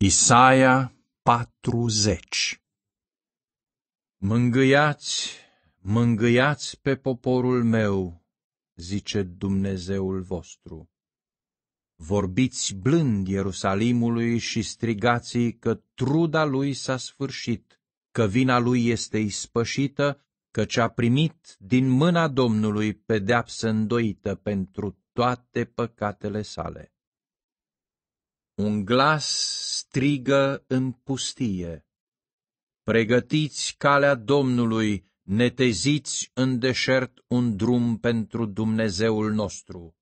Isaia 40 Mângâiați, mângâiați pe poporul meu, zice Dumnezeul vostru. Vorbiți blând Ierusalimului și strigați că truda lui s-a sfârșit, că vina lui este ispășită, căci a primit din mâna Domnului pedeapsă îndoită pentru toate păcatele sale. Un glas strigă în pustie. Pregătiți calea Domnului, neteziți în deșert un drum pentru Dumnezeul nostru.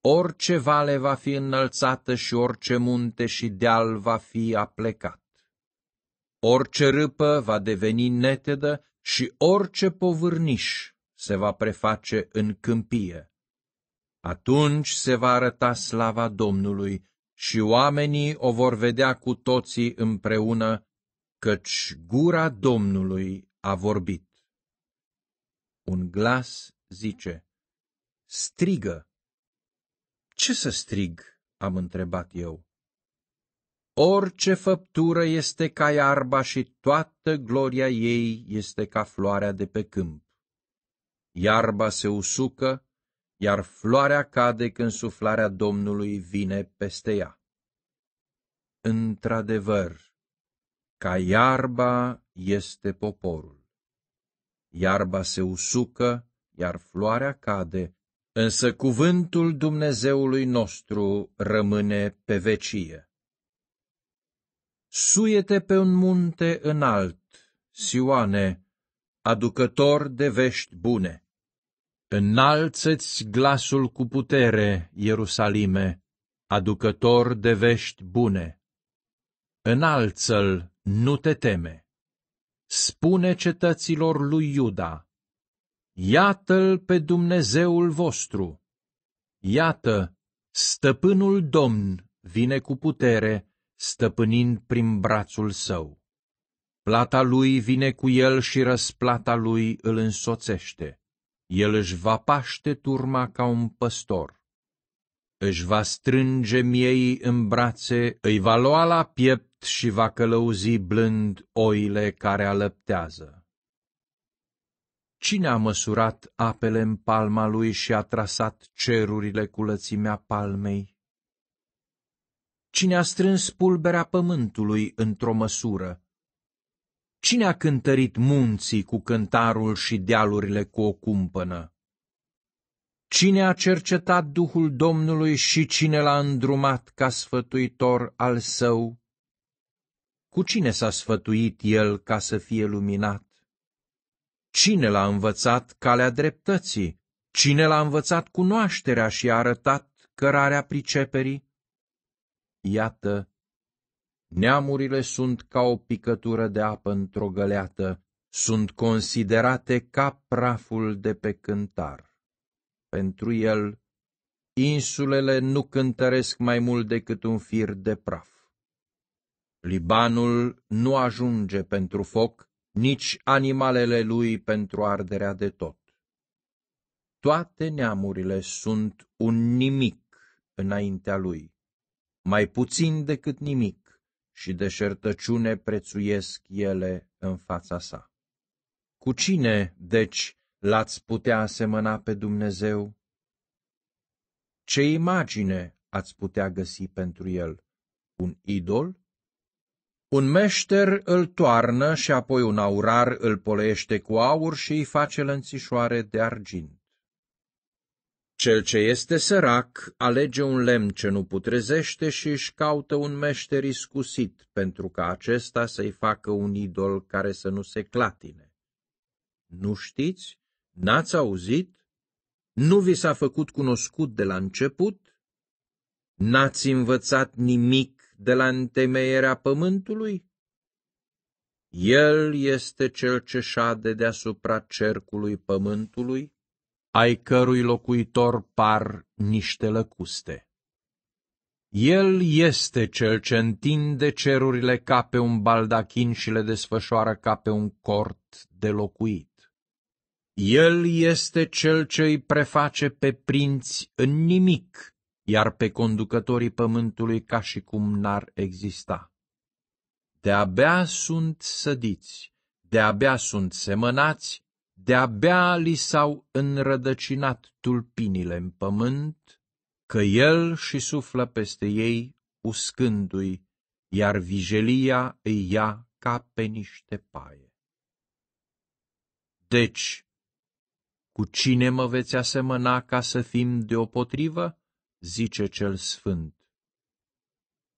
Orice vale va fi înălțată și orice munte și deal va fi aplecat. Orice râpă va deveni netedă și orice povârniș se va preface în câmpie. Atunci se va arăta slava Domnului și oamenii o vor vedea cu toții împreună, căci gura Domnului a vorbit. Un glas zice, strigă. Ce să strig? am întrebat eu. Orice făptură este ca iarba și toată gloria ei este ca floarea de pe câmp. Iarba se usucă, iar floarea cade când suflarea Domnului vine peste ea. Într-adevăr, ca iarba este poporul. Iarba se usucă, iar floarea cade, însă cuvântul Dumnezeului nostru rămâne pe vecie. Suiete pe un munte înalt, Sioane, aducător de vești bune. Înalță-ți glasul cu putere, Ierusalime, aducător de vești bune. Înalță-l, nu te teme. Spune cetăților lui Iuda, Iată-l pe Dumnezeul vostru. Iată, stăpânul Domn vine cu putere, stăpânind prin brațul său. Plata lui vine cu el și răsplata lui îl însoțește. El își va paște turma ca un păstor. Își va strânge miei în brațe, îi va lua la piept și va călăuzi blând oile care alăptează. Cine a măsurat apele în palma lui și a trasat cerurile cu lățimea palmei? Cine a strâns pulberea pământului într-o măsură? Cine a cântărit munții cu cântarul și dealurile cu o cumpănă? Cine a cercetat Duhul Domnului și cine l-a îndrumat ca sfătuitor al său? Cu cine s-a sfătuit el ca să fie luminat? Cine l-a învățat calea dreptății? Cine l-a învățat cunoașterea și a arătat cărarea priceperii? Iată, Neamurile sunt ca o picătură de apă într-o găleată, sunt considerate ca praful de pe cântar. Pentru el, insulele nu cântăresc mai mult decât un fir de praf. Libanul nu ajunge pentru foc, nici animalele lui pentru arderea de tot. Toate neamurile sunt un nimic înaintea lui, mai puțin decât nimic și deșertăciune prețuiesc ele în fața sa. Cu cine, deci, l-ați putea asemăna pe Dumnezeu? Ce imagine ați putea găsi pentru el? Un idol? Un meșter îl toarnă și apoi un aurar îl polește cu aur și îi face lănțișoare de argint. Cel ce este sărac alege un lemn ce nu putrezește și își caută un meșter iscusit, pentru ca acesta să-i facă un idol care să nu se clatine. Nu știți? N-ați auzit? Nu vi s-a făcut cunoscut de la început? N-ați învățat nimic de la întemeierea pământului? El este cel ce șade deasupra cercului pământului, ai cărui locuitor par niște lăcuste. El este cel ce întinde cerurile ca pe un baldachin și le desfășoară ca pe un cort de locuit. El este cel ce îi preface pe prinți în nimic iar pe conducătorii pământului ca și cum n-ar exista. De-abia sunt sădiți, de-abia sunt semănați, de-abia li s-au înrădăcinat tulpinile în pământ, că el și suflă peste ei, uscându-i, iar vijelia îi ia ca pe niște paie. Deci, cu cine mă veți asemăna ca să fim deopotrivă? Zice cel sfânt.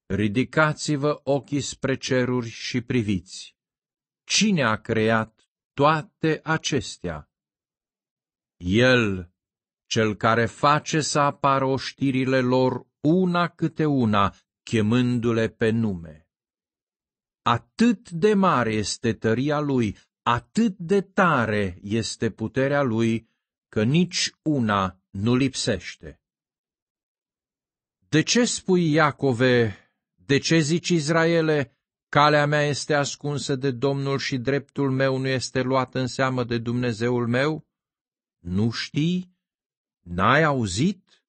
Ridicați-vă ochii spre ceruri și priviți. Cine a creat toate acestea? El, cel care face să apară oștirile lor una câte una, chemându-le pe nume. Atât de mare este tăria lui, atât de tare este puterea lui, că nici una nu lipsește. De ce spui, Iacove, de ce zici, Israele, calea mea este ascunsă de Domnul și dreptul meu nu este luat în seamă de Dumnezeul meu? Nu știi? N-ai auzit?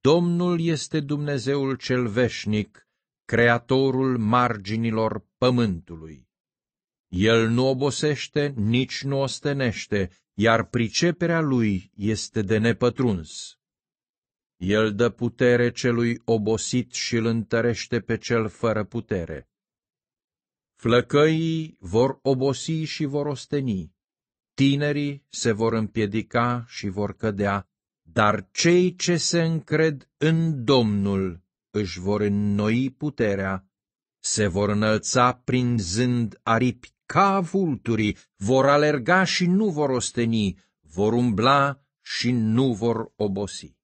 Domnul este Dumnezeul cel veșnic, creatorul marginilor pământului. El nu obosește, nici nu ostenește, iar priceperea lui este de nepătruns. El dă putere celui obosit și îl întărește pe cel fără putere. Flăcăii vor obosi și vor osteni, tinerii se vor împiedica și vor cădea, dar cei ce se încred în Domnul își vor înnoi puterea, se vor înălța prinzând aripi ca vulturii, vor alerga și nu vor osteni, vor umbla și nu vor obosi.